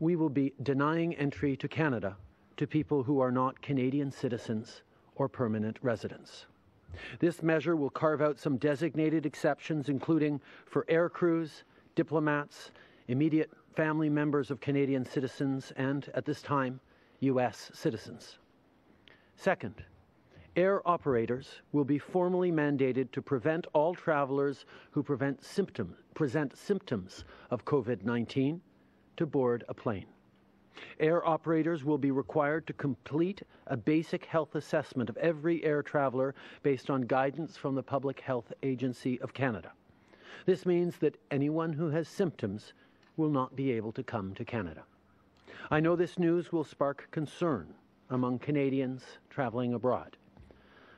we will be denying entry to Canada to people who are not Canadian citizens or permanent residents. This measure will carve out some designated exceptions, including for air crews, diplomats, immediate family members of Canadian citizens, and, at this time, U.S. citizens. Second, air operators will be formally mandated to prevent all travelers who symptom, present symptoms of COVID 19 to board a plane. Air operators will be required to complete a basic health assessment of every air traveler based on guidance from the Public Health Agency of Canada. This means that anyone who has symptoms will not be able to come to Canada. I know this news will spark concern among Canadians traveling abroad.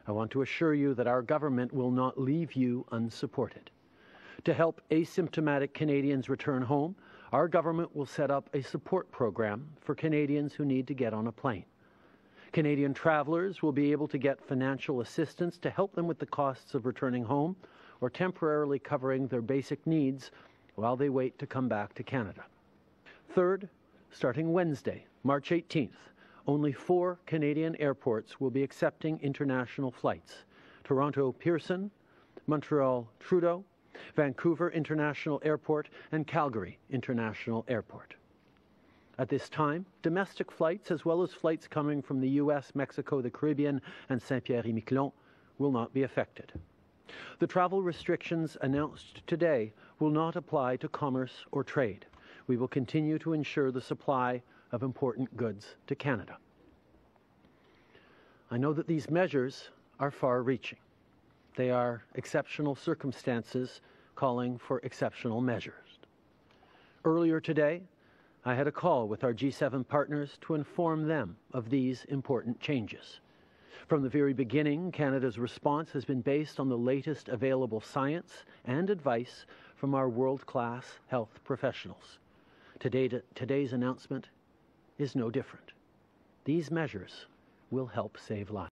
I want to assure you that our government will not leave you unsupported. To help asymptomatic Canadians return home, our government will set up a support program for Canadians who need to get on a plane. Canadian travelers will be able to get financial assistance to help them with the costs of returning home or temporarily covering their basic needs while they wait to come back to Canada. Third, starting Wednesday, March 18th, only four Canadian airports will be accepting international flights Toronto Pearson, Montreal Trudeau, Vancouver International Airport, and Calgary International Airport. At this time, domestic flights, as well as flights coming from the U.S., Mexico, the Caribbean, and Saint Pierre et Miquelon, will not be affected. The travel restrictions announced today will not apply to commerce or trade. We will continue to ensure the supply of important goods to Canada. I know that these measures are far reaching. They are exceptional circumstances calling for exceptional measures. Earlier today, I had a call with our G7 partners to inform them of these important changes. From the very beginning, Canada's response has been based on the latest available science and advice from our world class health professionals. Today, today's announcement is no different. These measures will help save lives.